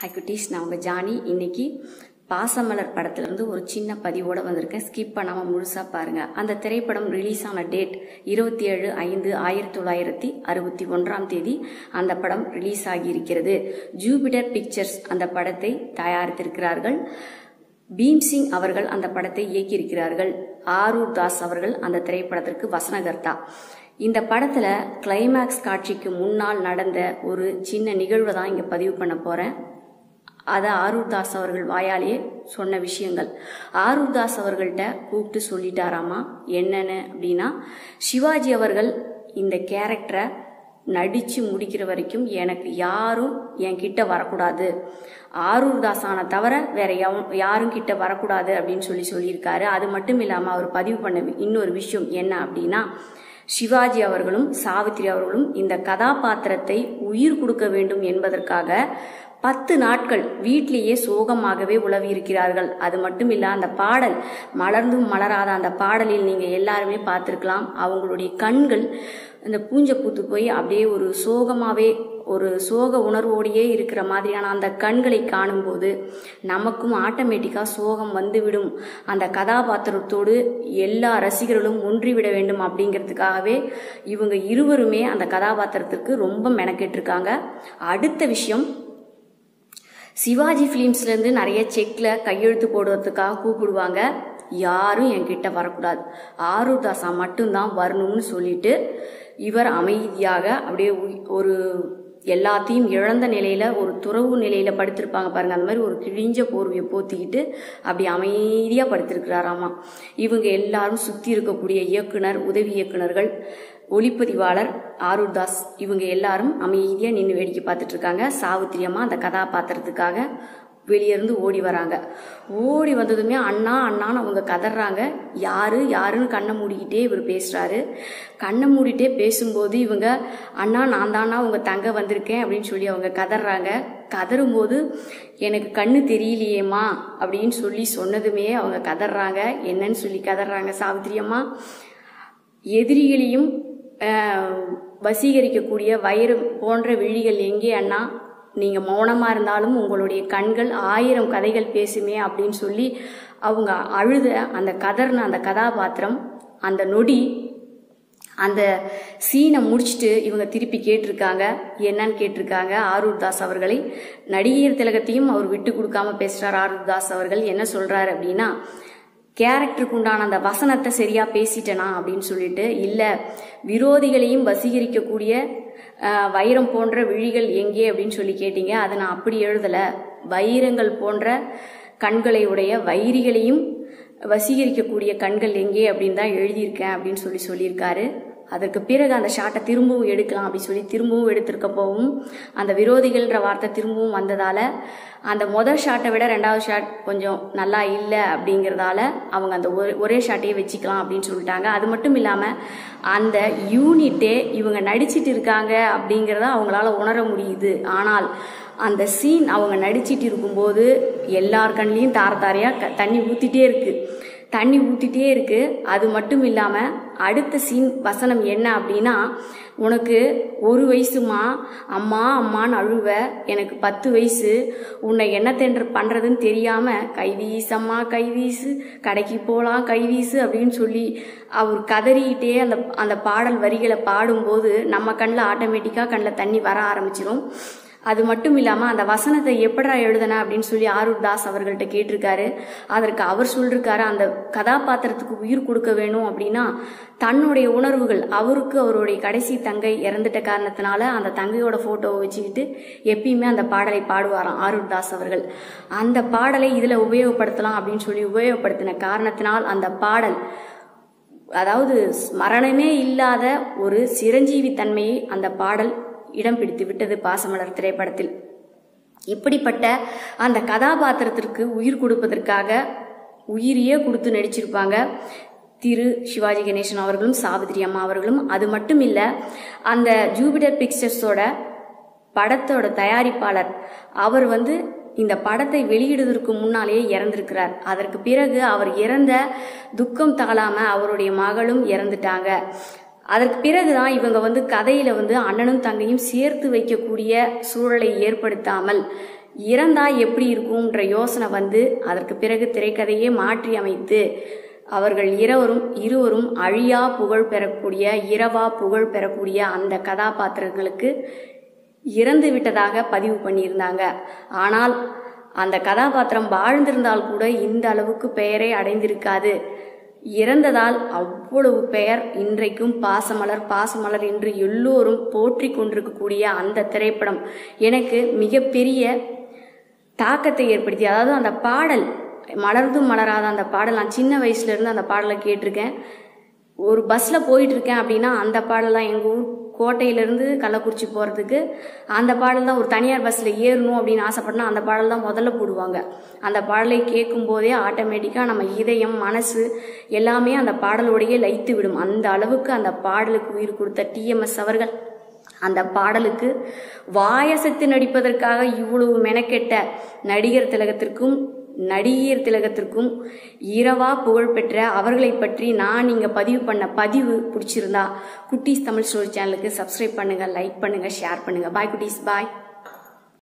High குட்டீஸ். நான் உங்கள் ஜானி. இன்னைக்கு பாசமலர் படத்துலேருந்து ஒரு சின்ன பதிவோடு வந்திருக்கேன். ஸ்கிப் பண்ணாமல் முழுசாக பாருங்கள் அந்த திரைப்படம் ரிலீஸ் ஆன டேட் இருபத்தி ஏழு ஐந்து ஆயிரத்தி தொள்ளாயிரத்தி அறுபத்தி ஒன்றாம் தேதி அந்த படம் ரிலீஸ் ஆகியிருக்கிறது ஜூபிட்டர் பிக்சர்ஸ் அந்த படத்தை தயாரித்திருக்கிறார்கள். பீம்சிங் அவர்கள் அந்த படத்தை இயக்கியிருக்கிறார்கள். ஆரூர் தாஸ் அவர்கள் அந்த திரைப்படத்திற்கு வசனகர்த்தா. இந்த படத்தில் கிளைமேக்ஸ் காட்சிக்கு முன்னால் நடந்த ஒரு சின்ன நிகழ்வை தான் இங்கே பதிவு பண்ண போகிறேன் அதை ஆரூர் தாஸ் அவர்கள் வாயாலேயே சொன்ன விஷயங்கள். ஆரூர் தாஸ் அவர்கள்ட்ட கூப்பிட்டு சொல்லிட்டாராமா என்னென்னு அப்படின்னா சிவாஜி அவர்கள் இந்த கேரக்டரை நடித்து முடிக்கிற வரைக்கும் எனக்கு யாரும் என் கிட்ட வரக்கூடாது. ஆரூர் தாசான தவிர வேற எவ- யாரும் கிட்ட வரக்கூடாது அப்படின்னு சொல்லி சொல்லியிருக்காரு. அது மட்டும் இல்லாமல் அவர் பதிவு பண்ண இன்னொரு விஷயம் என்ன அப்படின்னா சிவாஜி அவர்களும் சாவித்திரி அவர்களும் இந்த கதாபாத்திரத்தை உயிர் கொடுக்க வேண்டும் என்பதற்காக பத்து நாட்கள் வீட்டிலேயே சோகமாகவே உலவி இருக்கிறார்கள் அது மட்டும் இல்ல அந்த பாடல் மலர்ந்தும் மலராத அந்த பாடலில் நீங்க எல்லாருமே பார்த்துருக்கலாம். அவங்களுடைய கண்கள் அந்த பூஞ்சை பூத்து போய் அப்படியே ஒரு சோகமாவே ஒரு சோக உணர்வோடையே இருக்கிற மாதிரியான அந்த கண்களை காணும்போது நமக்கும் ஆட்டோமேட்டிக்காக சோகம் வந்துவிடும். அந்த கதாபாத்திரத்தோடு எல்லா ரசிகர்களும் ஒன்றிவிட வேண்டும் அப்படிங்கிறதுக்காகவே இவங்க இருவருமே அந்த கதாபாத்திரத்திற்கு ரொம்ப மெனக்கெட்டிருக்காங்க. அடுத்த விஷயம் சிவாஜி ஃபிலிம்ஸ்லேருந்து நிறைய செக்கில் கையெழுத்து போடுறதுக்காக கூப்பிடுவாங்க. யாரும் என்கிட்ட வரக்கூடாது. ஆரூர் தாசா மட்டும்தான் வரணும்னு சொல்லிட்டு இவர் அமைதியாக அப்படியே ஒரு எல்லாத்தையும் இழந்த நிலையில் ஒரு துறவு நிலையில் படுத்திருப்பாங்க பாருங்கள் அந்த மாதிரி ஒரு கிழிஞ்ச போர்வையை போத்திக்கிட்டு அப்படி அமைதியாக படுத்திருக்கிறாராமா. இவங்க எல்லாரும் சுற்றி இருக்கக்கூடிய இயக்குனர் உதவி இயக்குனர்கள் ஒளிப்பதிவாளர் ஆரூர் தாஸ் இவங்க எல்லாரும் அமைதியாக நின்று வேடிக்கை பார்த்துட்டு இருக்காங்க. சாவித்திரி அம்மா அந்த கதாபாத்திரத்துக்காக வெளியேருந்து ஓடி வராங்க. ஓடி வந்ததுமே அண்ணா அண்ணான்னு அவங்க கதறாங்க. யாரு யாருன்னு கண்ணை மூடிக்கிட்டே இவர் பேசுறாரு. கண்ணை மூடிட்டே பேசும்போது இவங்க அண்ணா நான் தானா உங்க தங்க வந்திருக்கேன் அப்படின்னு சொல்லி அவங்க கதறாங்க. கதறும்போது எனக்கு கண்ணு தெரியலையேம்மா அப்படின்னு சொல்லி சொன்னதுமே அவங்க கதறாங்க. என்னன்னு சொல்லி கதறாங்க சாவித்திரியம்மா. எதிரிகளையும் வசீகரிக்கக்கூடிய வைரம் போன்ற விழிகள் எங்கே அண்ணா? நீங்கள் மௌனமாக இருந்தாலும் உங்களுடைய கண்கள் ஆயிரம் கதைகள் பேசுமே அப்படின்னு சொல்லி அவங்க அழுத அந்த கதர்ன அந்த கதாபாத்திரம் அந்த நொடி அந்த சீனை முடிச்சுட்டு இவங்க திருப்பி கேட்டிருக்காங்க. என்னன்னு கேட்டிருக்காங்க ஆரூர் தாஸ் அவர்களை. நடிகர் திலகத்தையும் அவர் விட்டு கொடுக்காம பேசுகிறார் ஆரூர் தாஸ் அவர்கள். என்ன சொல்கிறார் அப்படின்னா கேரக்டருக்கு உண்டான அந்த வசனத்தை சரியாக பேசிட்டேனா அப்படின்னு சொல்லிட்டு இல்லை விரோதிகளையும் வசீகரிக்கக்கூடிய வைரம் போன்ற விழிகள் எங்கே அப்படின்னு சொல்லி கேட்டீங்க. அதை நான் அப்படி எழுதலை. வைரங்கள் போன்ற கண்களை உடைய வைரிகளையும் வசீகரிக்கக்கூடிய கண்கள் எங்கே அப்படின்னு தான் எழுதியிருக்கேன் அப்படின்னு சொல்லி சொல்லியிருக்காரு. அதற்கு பிறகு அந்த ஷாட்டை திரும்பவும் எடுக்கலாம் அப்படின்னு சொல்லி திரும்பவும் எடுத்திருக்கப்போவும் அந்த விரோதிகள்ன்ற வார்த்தை திரும்பவும் வந்ததால் அந்த முதல் ஷாட்டை விட ரெண்டாவது ஷாட் கொஞ்சம் நல்லா இல்லை அப்படிங்கிறதால அவங்க அந்த ஒரே- ஒரே ஷாட்டையே வச்சுக்கலாம் அப்படின்னு சொல்லிட்டாங்க. அது மட்டும் இல்லாமல் அந்த யூனிட்டே இவங்க நடிச்சிட்டு இருக்காங்க அப்படிங்கிறத அவங்களால உணர முடியுது. ஆனால் அந்த சீன் அவங்க நடிச்சிட்டு இருக்கும்போது எல்லார் கண்ணிலையும் தார தாரையாக க- தண்ணி ஊற்றிட்டே இருக்குது தண்ணி ஊற்றிட்டே இருக்குது அது மட்டும் இல்லாமல் அடுத்த சீன் வசனம் என்ன அப்படின்னா உனக்கு ஒரு வயசுமா? அம்மா அம்மான்னு அழுவ. எனக்கு பத்து வயசு. உன்னை என்ன தென்று பண்ணுறதுன்னு தெரியாமல் கைவீசம்மா கைவீசு கடைக்கு போகலாம் கைவீசு அப்படின்னு சொல்லி அவர் கதறிக்கிட்டே அந்த அந்த பாடல் வரிகளை பாடும்போது நம்ம கண்ணில் ஆட்டோமேட்டிக்காக கண்ணில் தண்ணி வர ஆரம்பிச்சிடும் அது மட்டும் இல்லாம அந்த வசனத்தை எப்படா எழுதுன அப்படின்னு சொல்லி ஆரூர் தாஸ் அவர்கள்ட்ட கேட்டிருக்காரு. அதற்கு அவர் சொல்லிருக்காரு அந்த கதாபாத்திரத்துக்கு உயிர் கொடுக்க வேணும் அப்படின்னா தன்னுடைய உணர்வுகள் அவருக்கு அவருடைய கடைசி தங்கை இறந்துட்ட காரணத்தினால அந்த தங்கையோட போட்டோவை வச்சுக்கிட்டு எப்பயுமே அந்த பாடலை பாடுவாராம் ஆரூர் தாஸ் அவர்கள். அந்த பாடலை இதுல உபயோகப்படுத்தலாம் அப்படின்னு சொல்லி உபயோகப்படுத்தின காரணத்தினால் அந்த பாடல் அதாவது மரணமே இல்லாத ஒரு சிரஞ்சீவி தன்மையை அந்த பாடல் இடம் பிடித்து விட்டது பாசமலர் திரைப்படத்தில். இப்படிப்பட்ட அந்த கதாபாத்திரத்திற்கு உயிர் கொடுப்பதற்காக உயிரையே கொடுத்து நடிச்சிருப்பாங்க திரு சிவாஜி கணேசன் அவர்களும் சாவித்ரி அம்மா அவர்களும். அது மட்டும் இல்லை அந்த ஜூபிடர் பிக்சர்ஸோட படத்தோட தயாரிப்பாளர் அவர் வந்து இந்த படத்தை வெளியிடுவதற்கு முன்னாலேயே இறந்திருக்கிறார். அதற்கு பிறகு அவர் இறந்த துக்கம் தாழாம அவருடைய மகளும் இறந்துட்டாங்க. அதற்கு பிறகுதான் இவங்க வந்து கதையில வந்து அண்ணனும் தங்கையும் சேர்த்து வைக்கக்கூடிய சூழலை ஏற்படுத்தாமல் இறந்தா எப்படி இருக்கும்ன்ற யோசனை வந்து அதற்கு பிறகு திரைக்கதையே மாற்றி அமைத்து அவர்கள் இருவரும் இருவரும் அழியா புகழ் பெறக்கூடிய இரவா புகழ் பெறக்கூடிய அந்த கதாபாத்திரங்களுக்கு இறந்து விட்டதாக பதிவு பண்ணியிருந்தாங்க. ஆனால் அந்த கதாபாத்திரம் வாழ்ந்திருந்தால் கூட இந்த அளவுக்கு பெயரை அடைந்திருக்காது. இறந்ததால் அவ்வளவு பெயர் இன்றைக்கும் பாசமலர் பாசமலர் என்று எல்லோரும் போற்றி கொண்டிருக்கக்கூடிய அந்த திரைப்படம். எனக்கு மிகப்பெரிய தாக்கத்தை ஏற்படுத்தி அதாவது அந்த பாடல் மலர்ந்தும் மலராத அந்த பாடல் நான் சின்ன வயசுல இருந்து அந்த பாடலை கேட்டிருக்கேன். ஒரு பஸ்ஸில் போயிட்டு இருக்கேன் அப்படின்னா அந்த பாடலாம் எங்கள் ஊர் கோட்டையிலேருந்து கள்ளக்குறிச்சி போகிறதுக்கு அந்த பாடல் தான் ஒரு தனியார் பஸ்ஸில் ஏறணும் அப்படின்னு ஆசைப்பட்டனா அந்த பாடல் தான் முதல்ல போடுவாங்க. அந்த பாடலை கேட்கும் போதே ஆட்டோமேட்டிக்காக நம்ம இதயம் மனசு எல்லாமே அந்த பாடலோடையே லைத்து விடும். அந்த அளவுக்கு அந்த பாடலுக்கு உயிர் கொடுத்த டிஎம்எஸ் அவர்கள். அந்த பாடலுக்கு வாயசத்து நடிப்பதற்காக இவ்வளவு மெனக்கெட்ட நடிகர் திலகத்திற்கும் நடிகர் திலகத்திற்கும் இரவா புகழ்பெற்ற அவர்களை பற்றி நான் இங்கே பதிவு பண்ண பதிவு பிடிச்சிருந்தா குட்டீஸ் தமிழ் ஸ்டோரி சேனலுக்கு சப்ஸ்கிரைப் பண்ணுங்கள் லைக் பண்ணுங்கள் ஷேர் பண்ணுங்கள் பாய் குட்டீஸ். பாய்